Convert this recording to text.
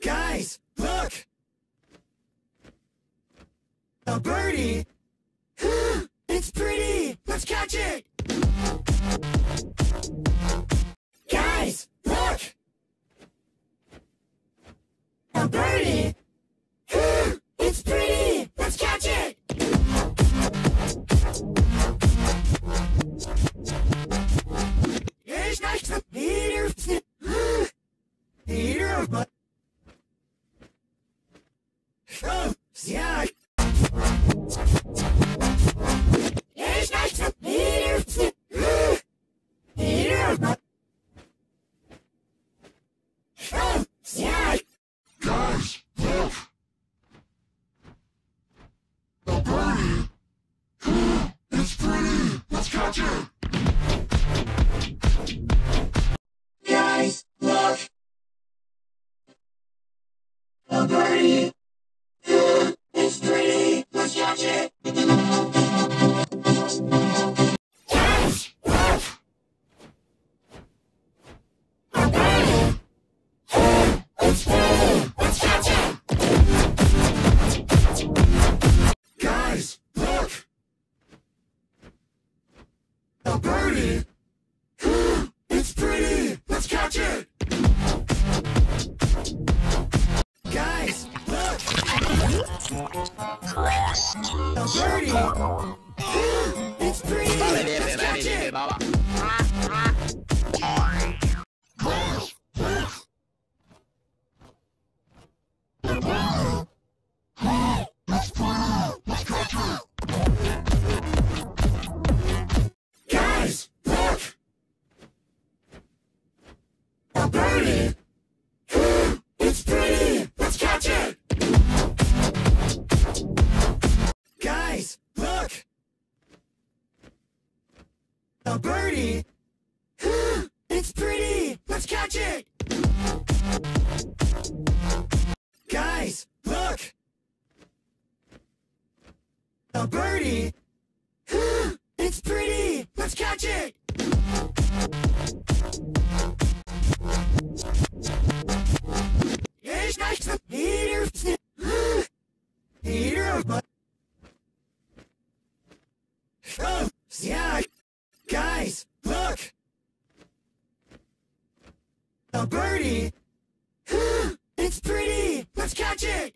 Guys, look! A birdie! it's pretty! Let's catch it! It! Guys, look! A birdie! It's pretty! Let's catch it! Birdie! It's! A A birdie! It's pretty! Let's catch it! Guys, look! A birdie! It's pretty! Let's catch it! A birdie! It's pretty! Let's catch it!